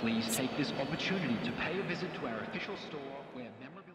Please take this opportunity to pay a visit to our official store where memorabilia